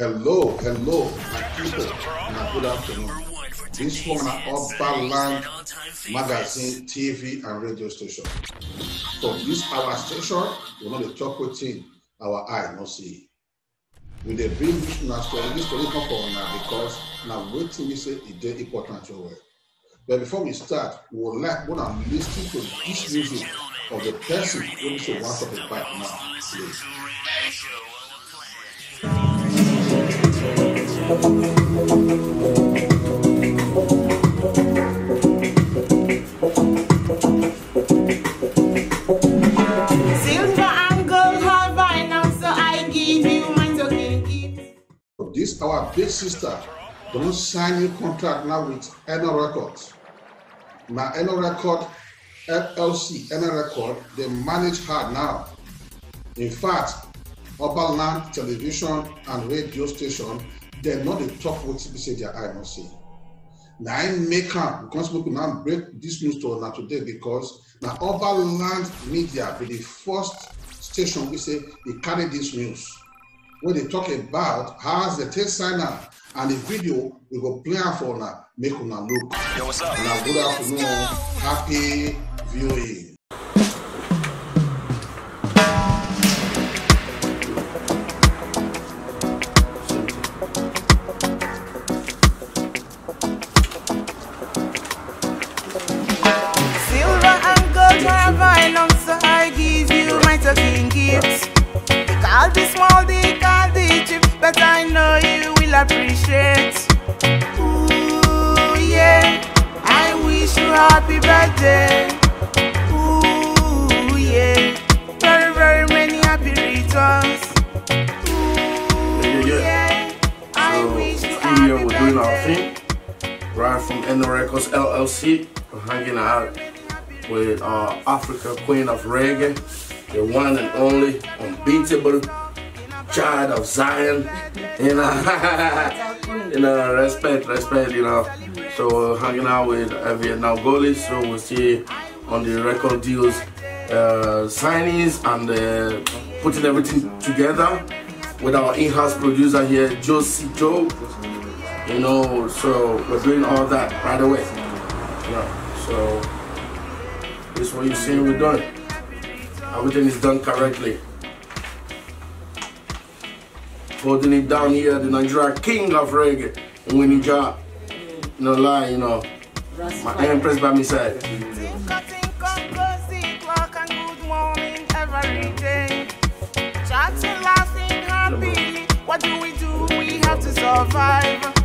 Hello, hello, my people, and good afternoon. This one Upper Land Magazine, TV, and radio station. So this our station, we know the talk within our eye, no see. We dey bring una story, this story come for una because na wetin we say e dey important well well. But before we start, we would like una lis ten to this music of the person wey be say wan talk about now, please. This our big sister don't sign new contract now with Eno Records. Na Eno Record LLC Eno Record dey manage her now. In fact, Obaland television and radio station dem no dey talk wetin be say their eye no see. Na im make am because people now break this news to una today because na Oberland media be the first station wey say e carry this news. wey dey talk about how as dem take sign am and the video we go play am for una make una look una good afternoon happy viewing. They call the small, they call the cheap, but I know you will appreciate. Ooh, yeah, I wish you a happy birthday. Ooh, yeah, very, very many happy returns. Ooh, Yeah, yeah, yeah, I So, wish you happy we're doing our thing. Right from Eno Records LLC. We're hanging out with uh, Africa Queen of Reggae, the one and only unbeatable child of Zion. You know, you know, respect, respect, you know. So we're hanging out with uh, Evi Edna Ogholi, so we'll see on the record deals, uh, signings and uh, putting everything together with our in-house producer here, Jossy Joe. You know, so we're doing all that right away. Yeah, so this is what you're seeing we're doing. Everything is done correctly. Holding it down here, the Nigeria king of reggae, Winning Jah. No lie, you know. My empress by my side. Tinker, tinker, cozy clock and good morning every day. Chatting, laughing, happily. What do we do? We have to survive.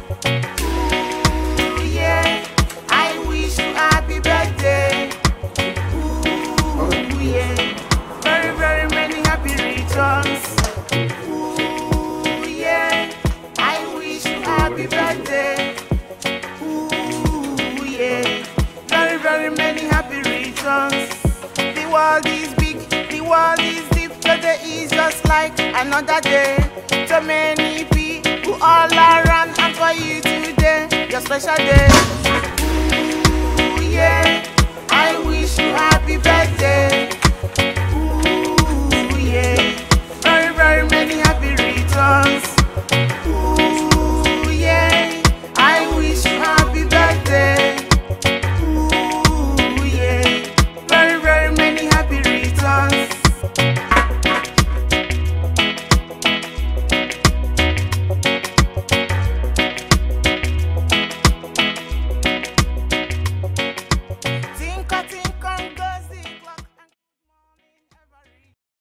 Happy birthday. Ooh, yeah. Very, very many happy returns. The world is big, the world is deep. Today is just like another day. So many people all around, and for you today, your special day.